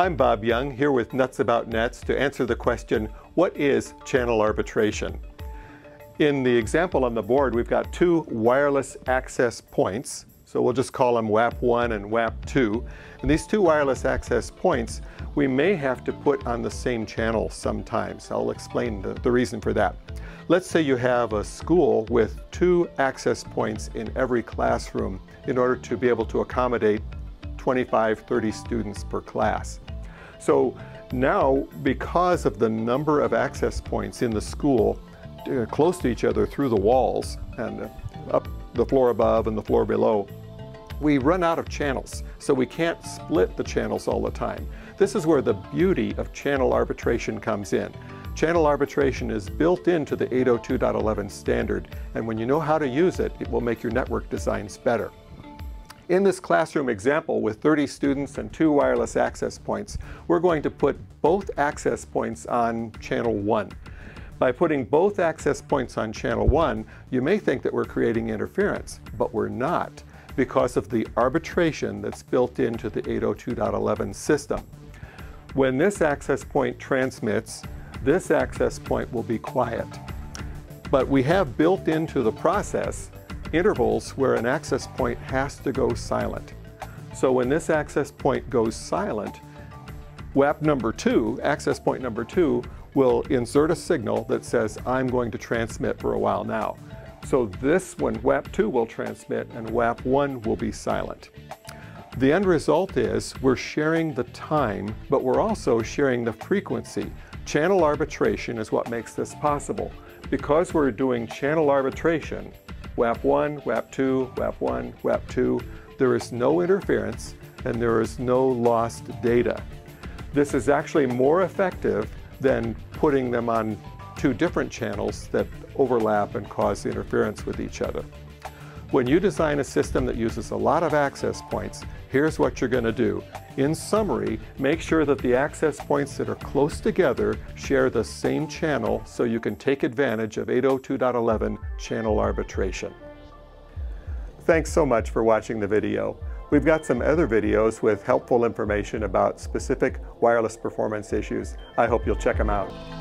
I'm Bob Young here with Nuts About Nets to answer the question, what is channel arbitration? In the example on the board, we've got two wireless access points. So we'll just call them WAP1 and WAP2. And these two wireless access points, we may have to put on the same channel sometimes. I'll explain the, the reason for that. Let's say you have a school with two access points in every classroom in order to be able to accommodate 25, 30 students per class. So now, because of the number of access points in the school, uh, close to each other through the walls and uh, up the floor above and the floor below, we run out of channels, so we can't split the channels all the time. This is where the beauty of channel arbitration comes in. Channel arbitration is built into the 802.11 standard, and when you know how to use it, it will make your network designs better. In this classroom example with 30 students and two wireless access points, we're going to put both access points on channel 1. By putting both access points on channel 1, you may think that we're creating interference, but we're not because of the arbitration that's built into the 802.11 system. When this access point transmits, this access point will be quiet. But we have built into the process intervals where an access point has to go silent. So when this access point goes silent, WAP number two, access point number two, will insert a signal that says, I'm going to transmit for a while now. So this one, WAP2 will transmit and WAP1 will be silent. The end result is we're sharing the time, but we're also sharing the frequency. Channel arbitration is what makes this possible. Because we're doing channel arbitration, WAP1, WAP2, WAP1, WAP2. There is no interference and there is no lost data. This is actually more effective than putting them on two different channels that overlap and cause interference with each other. When you design a system that uses a lot of access points, here's what you're going to do. In summary, make sure that the access points that are close together share the same channel so you can take advantage of 802.11 channel arbitration. Thanks so much for watching the video. We've got some other videos with helpful information about specific wireless performance issues. I hope you'll check them out.